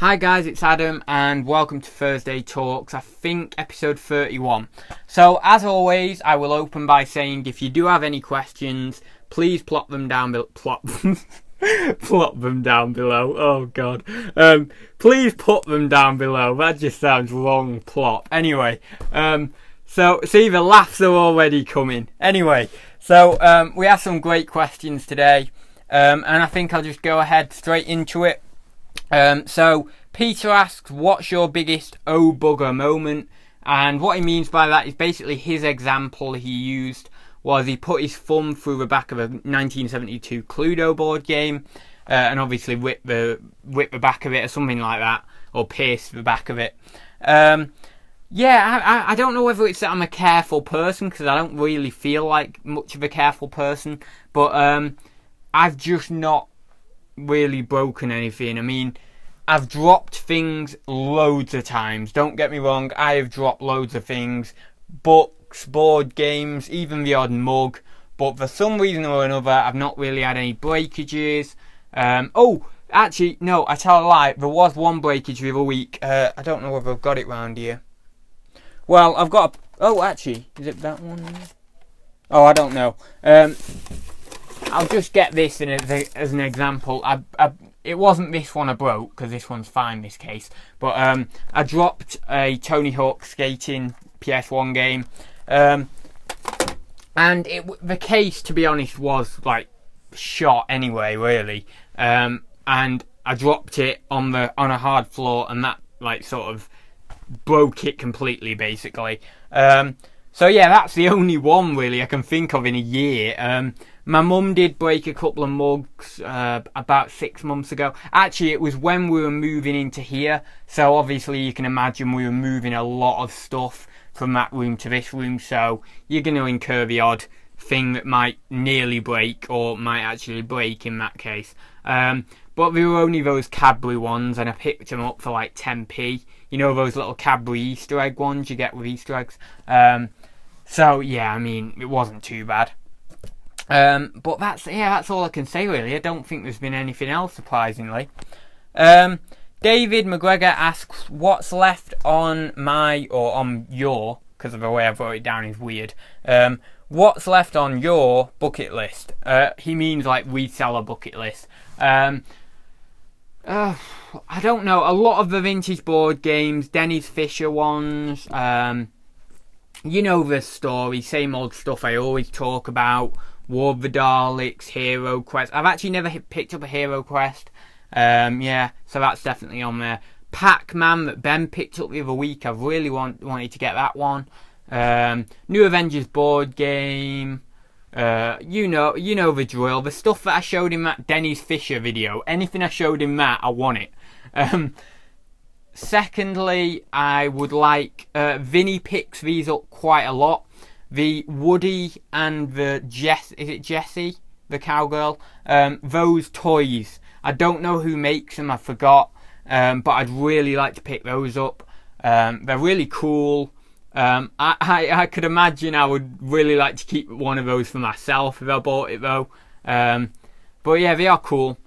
Hi guys, it's Adam and welcome to Thursday Talks, I think episode 31. So as always, I will open by saying if you do have any questions, please plop them down below. Plop plop them down below. Oh god. Um, please put them down below. That just sounds wrong. Plop. Anyway, um, so see the laughs are already coming. Anyway, so um, we have some great questions today, um, and I think I'll just go ahead straight into it. Um, so Peter asks, "What's your biggest oh bugger moment?" And what he means by that is basically his example he used was he put his thumb through the back of a 1972 Cluedo board game, uh, and obviously whip the whip the back of it or something like that, or pierce the back of it. Um, yeah, I, I don't know whether it's that I'm a careful person because I don't really feel like much of a careful person, but um, I've just not really broken anything. I mean, I've dropped things loads of times. Don't get me wrong, I have dropped loads of things, books, board games, even the odd mug. But for some reason or another, I've not really had any breakages. Um, oh, actually, no, I tell a lie. There was one breakage the other week. Uh, I don't know whether I've got it round here. Well, I've got. A, oh, actually, is it that one? Oh, I don't know. Um, I'll just get this in a, as an example. I, I, it wasn't this one I broke because this one's fine this case. But um, I dropped a Tony Hawk skating PS1 game, um, and it the case, to be honest, was like shot anyway, really. Um, and I dropped it on the on a hard floor, and that like sort of broke it completely, basically. Um, so yeah, that's the only one really I can think of in a year. My mum did break a couple of mugs uh, about six months ago. Actually, it was when we were moving into here. So obviously, you can imagine we were moving a lot of stuff from that room to this room. So you're going to incur the odd thing that might nearly break or might actually break in that case. Um, but they were only those Cadbury ones, and I picked them up for like 10p. You know those little Cadbury Easter egg ones you get with Easter eggs. Um, so yeah, I mean it wasn't too bad. Um, but that's yeah, that's all I can say really. I don't think there's been anything else surprisingly. Um, David McGregor asks, "What's left on my or on your?" Because of the way I wrote it down is weird. Um, what's left on your bucket list? Uh, he means like reseller bucket list. Um, uh, I don't know. A lot of the vintage board games, Denys Fisher ones. Um, you know the story, same old stuff I always talk about. War of the Daleks, Hero Quest. I've actually never picked up a Hero Quest. Um, yeah, so that's definitely on there. Pac-Man that Ben picked up the other week. I've really want, wanted to get that one. Um, New Avengers board game. Uh, you know, you know the drill. The stuff that I showed in that Denys Fisher video. Anything I showed in that, I want it. Um, secondly, I would like uh, Vinny picks these up quite a lot. The Woody and the Jess is it Jessie the cowgirl? Um, those toys. I don't know who makes them. I forgot. Um, but I'd really like to pick those up. Um, they're really cool. Um, I, I, I could imagine I would really like to keep one of those for myself if I bought it though. Um, but yeah, they are cool.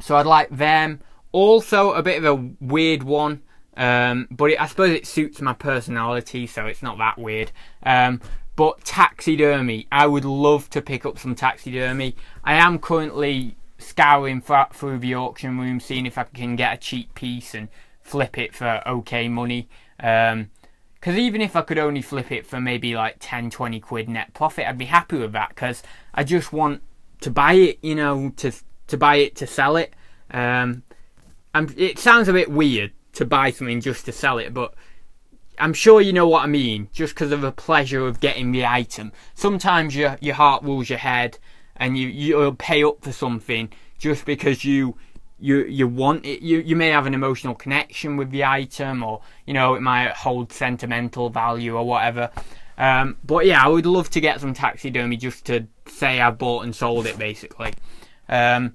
So I'd like them. Also, a bit of a weird one. Um, but it, I suppose it suits my personality, so it's not that weird. Um, but taxidermy, I would love to pick up some taxidermy. I am currently scouring through the auction room, seeing if I can get a cheap piece and flip it for okay money. Because um, even if I could only flip it for maybe like 10, 20 quid net profit, I'd be happy with that. Because I just want to buy it, you know, to to buy it to sell it. Um, and it sounds a bit weird to buy something just to sell it, but I'm sure you know what I mean, just because of the pleasure of getting the item. Sometimes your your heart rules your head, and you you'll pay up for something just because you you you want it. You you may have an emotional connection with the item, or you know it might hold sentimental value or whatever. Um, but yeah, I would love to get some taxidermy just to say I bought and sold it, basically. Um,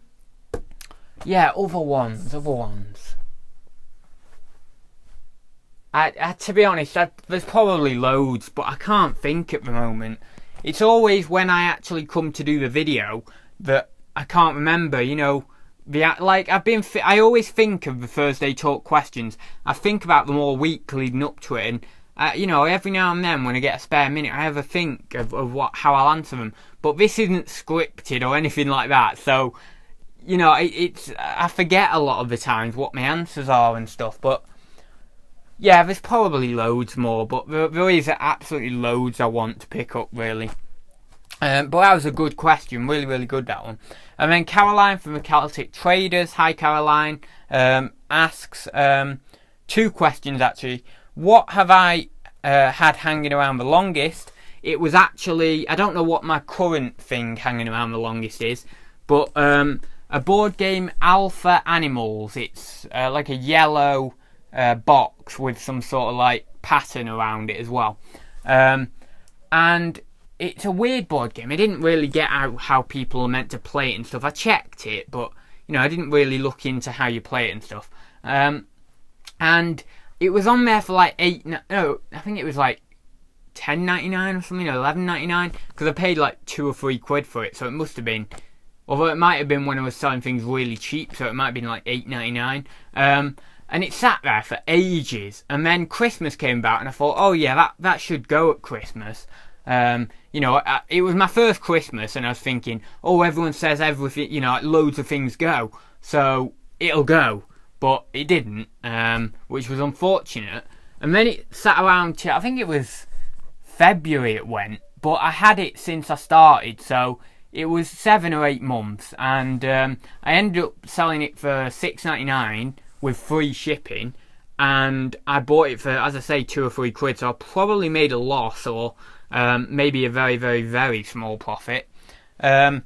yeah, other ones, other ones. I, I, to be honest, I, there's probably loads, but I can't think at the moment. It's always when I actually come to do the video that I can't remember. You know, the like I've been I always think of the Thursday talk questions. I think about them all week leading up to it, and uh, you know every now and then when I get a spare minute, I have a think of, of what how I'll answer them. But this isn't scripted or anything like that, so you know it, it's I forget a lot of the times what my answers are and stuff. But yeah, there's probably loads more, but there, there is absolutely loads I want to pick up really. Um, but that was a good question, really, really good that one. And then Caroline from the Celtic Traders, hi Caroline, um, asks um, two questions actually. What have I uh, had hanging around the longest? It was actually, I don't know what my current thing hanging around the longest is, but um, a board game Alpha Animals. It's uh, like a yellow uh, box with some sort of like pattern around it as well. Um, and it's a weird board game. I didn't really get out how people are meant to play it and stuff. I checked it, but you know, I didn't really look into how you play it and stuff. Um, and it was on there for like eight. No, I think it was like ten ninety nine or something, eleven ninety nine. Because I paid like two or three quid for it, so it must have been. Although it might have been when I was selling things really cheap, so it might have been like eight ninety nine. Um, and it sat there for ages, and then Christmas came about, and I thought, oh yeah, that that should go at Christmas. Um, you know, I, it was my first Christmas, and I was thinking, oh, everyone says everything, you know, loads of things go, so it'll go, but it didn't, um, which was unfortunate. And then it sat around to, I think it was February it went, but I had it since I started, so it was seven or eight months, and um, I ended up selling it for six ninety nine with free shipping and I bought it for, as I say, two or three quid. So I probably made a loss or um, maybe a very, very, very small profit. Um,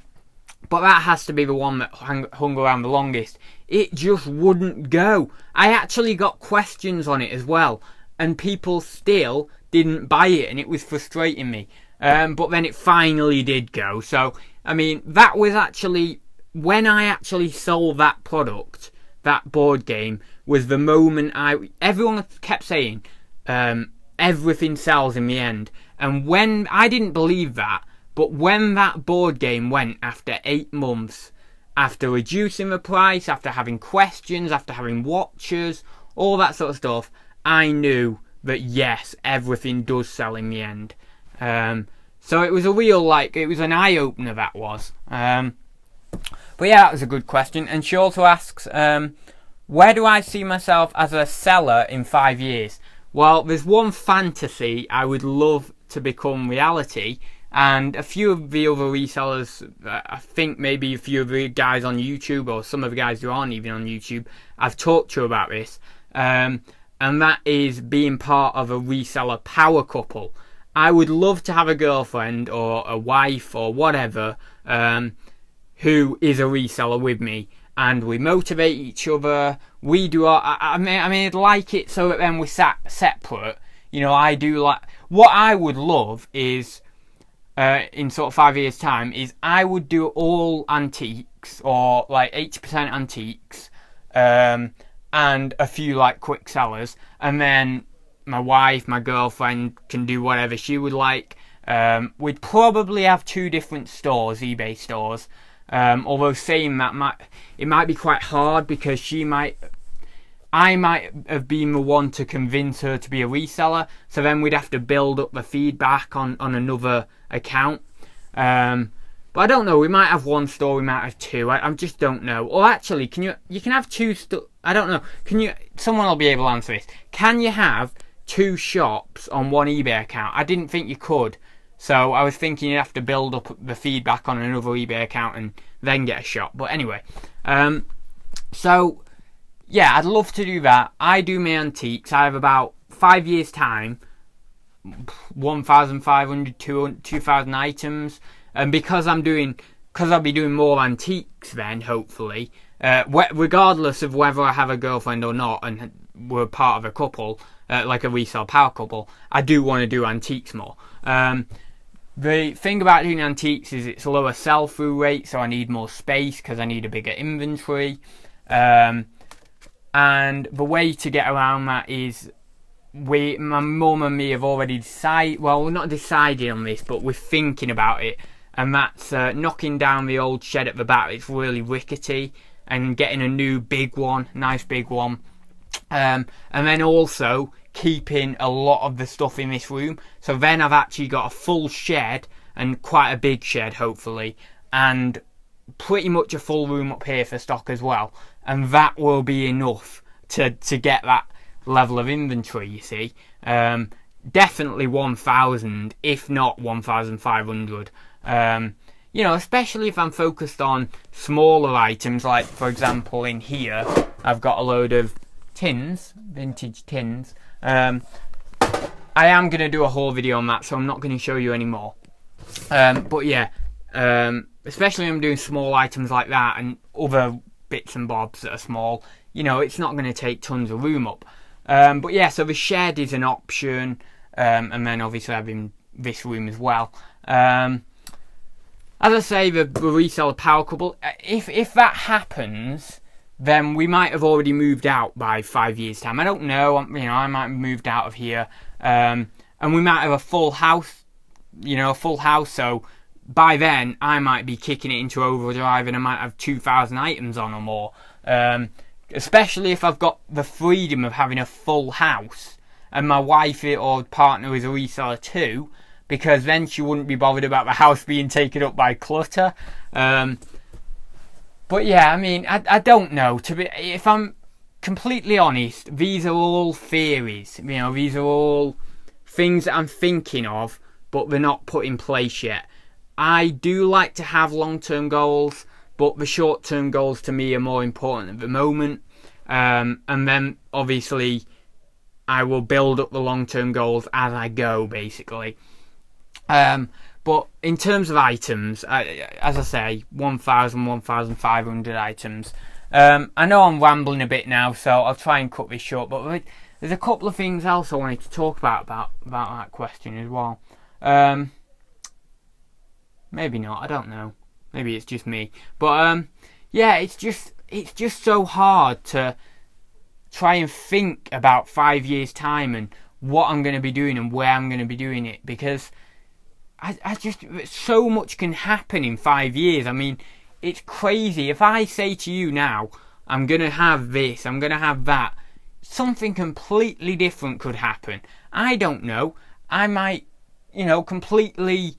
but that has to be the one that hung, hung around the longest. It just wouldn't go. I actually got questions on it as well, and people still didn't buy it, and it was frustrating me. Um, but then it finally did go. So, I mean, that was actually when I actually sold that product, that board game, was the moment I. Everyone kept saying, um, everything sells in the end. And when I didn't believe that, but when that board game went after eight months, after reducing the price, after having questions, after having watchers, all that sort of stuff, I knew that yes, everything does sell in the end. Um, so it was a real like it was an eye opener that was. Um, but yeah, that was a good question. And she also asks, um, where do I see myself as a seller in five years? Well, there's one fantasy I would love to become reality, and a few of the other resellers, uh, I think maybe a few of the guys on YouTube or some of the guys who aren't even on YouTube, I've talked to about this, um, and that is being part of a reseller power couple. I would love to have a girlfriend or a wife or whatever um, who is a reseller with me and we motivate each other. We do our. I, I mean, I mean, I'd like it so that then we're sat separate. You know, I do like what I would love is uh, in sort of five years' time is I would do all antiques or like eighty percent antiques, um, and a few like quick sellers, and then my wife, my girlfriend can do whatever she would like. Um, we'd probably have two different stores, eBay stores. Um, although saying that might it might be quite hard because she might I might have been the one to convince her to be a reseller, so then we'd have to build up the feedback on, on another account. Um, but I don't know. We might have one store. We might have two. I, I just don't know. Or actually, can you? You can have two. I don't know. Can you? Someone will be able to answer this. Can you have two shops on one eBay account? I didn't think you could. So I was thinking you'd have to build up the feedback on another eBay account and then get a shot. But anyway, um, so yeah, I'd love to do that. I do my antiques. I have about five years' time, 1,500, 2,000 items. And because I'm doing, because I'll be doing more antiques then, hopefully, uh, regardless of whether I have a girlfriend or not and we're part of a couple, uh, like a resale power couple, I do want to do antiques more. Um, the thing about doing antiques is it's a lower sell through rate, so I need more space because I need a bigger inventory. Um, and the way to get around that is we, my mum and me have already decided, well, we're not decided on this, but we're thinking about it. And that's uh, knocking down the old shed at the back. It's really rickety. and getting a new big one, nice big one. Um, and then also keeping a lot of the stuff in this room. So then I've actually got a full shed and quite a big shed, hopefully, and pretty much a full room up here for stock as well. And that will be enough to, to get that level of inventory, you see. Um, definitely 1,000, if not 1,500. Um, you know, especially if I'm focused on smaller items, like for example in here, I've got a load of tins, vintage tins. Um, I am going to do a whole video on that, so I'm not going to show you anymore. Um, but yeah, um, especially when I'm doing small items like that and other bits and bobs that are small, you know, it's not going to take tons of room up. Um, but yeah, so the shed is an option, um, and then obviously having this room as well. Um, as I say, the, the reseller power couple, uh, if if that happens, then we might have already moved out by five years' time. I don't know. You know, I might have moved out of here, um, and we might have a full house. You know, a full house. So by then, I might be kicking it into overdrive, and I might have two thousand items on or more. Um, especially if I've got the freedom of having a full house, and my wife or partner is a reseller too because then she wouldn't be bothered about the house being taken up by clutter. Um, but yeah, I mean, I, I don't know. To be, if I'm completely honest, these are all theories. You know, these are all things that I'm thinking of, but they're not put in place yet. I do like to have long-term goals, but the short-term goals to me are more important at the moment. Um, and then obviously, I will build up the long-term goals as I go, basically. Um, but in terms of items, I, as I say, 1,000, 1,500 items. Um, I know I'm rambling a bit now, so I'll try and cut this short. But there's a couple of things else I wanted to talk about about, about that question as well. Um, maybe not. I don't know. Maybe it's just me. But um, yeah, it's just it's just so hard to try and think about five years time and what I'm going to be doing and where I'm going to be doing it because I, I just so much can happen in five years. I mean, it's crazy. If I say to you now, I'm gonna have this, I'm gonna have that, something completely different could happen. I don't know. I might, you know, completely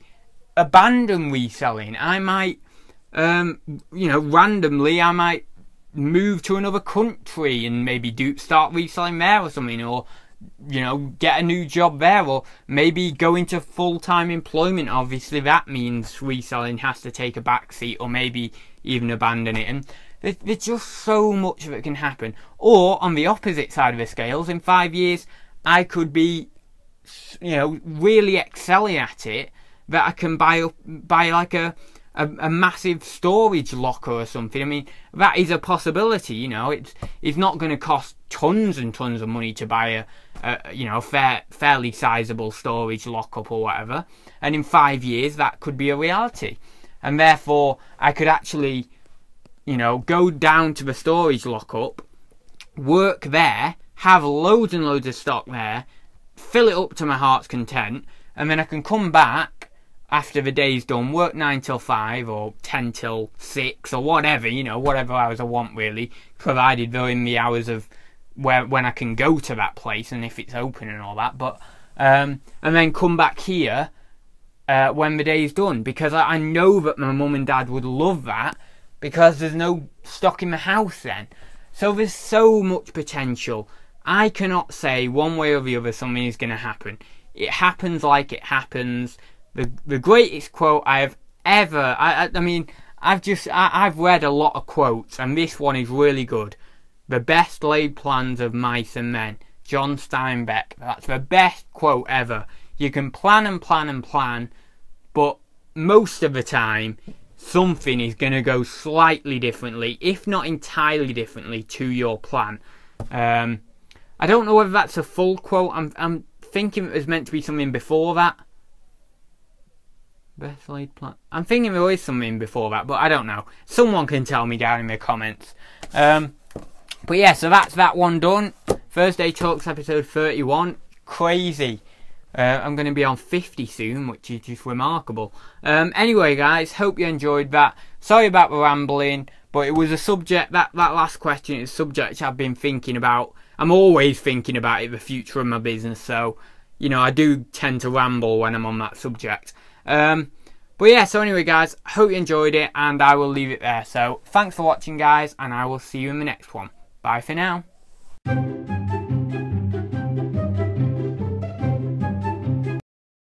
abandon reselling. I might, um, you know, randomly, I might move to another country and maybe do start reselling there or something, or you know, get a new job there or maybe go into full time employment. Obviously, that means reselling has to take a back seat or maybe even abandon it. And there's just so much that can happen. Or on the opposite side of the scales, in five years, I could be, you know, really excelling at it that I can buy up, buy like a, a, a, massive storage locker or something. I mean, that is a possibility. You know, it's it's not going to cost tons and tons of money to buy a, a you know fair, fairly sizable storage lockup or whatever. And in five years, that could be a reality. And therefore, I could actually, you know, go down to the storage lockup, work there, have loads and loads of stock there, fill it up to my heart's content, and then I can come back after the day's done, work 9 till 5 or 10 till 6 or whatever, you know, whatever hours I want really, provided they're in the hours of where when I can go to that place and if it's open and all that. But um, and then come back here uh, when the day's done because I, I know that my mum and dad would love that because there's no stock in the house then. So there's so much potential. I cannot say one way or the other something is going to happen. It happens like it happens. The the greatest quote I have ever. I I, I mean I've just I, I've read a lot of quotes and this one is really good. The best laid plans of mice and men. John Steinbeck. That's the best quote ever. You can plan and plan and plan, but most of the time, something is going to go slightly differently, if not entirely differently, to your plan. Um, I don't know whether that's a full quote. I'm, I'm thinking it was meant to be something before that. Best laid plan. I'm thinking there is something before that, but I don't know. Someone can tell me down in the comments. Um, but yeah, so that's that one done. Thursday Talks episode 31. Crazy. Uh, I'm going to be on 50 soon, which is just remarkable. Um, anyway, guys, hope you enjoyed that. Sorry about the rambling, But it was a subject that that last question is a subject I've been thinking about. I'm always thinking about it, the future of my business. So, you know, I do tend to ramble when I'm on that subject. Um, but yeah, so anyway, guys, hope you enjoyed it, and I will leave it there. So, thanks for watching, guys, and I will see you in the next one. Bye for now.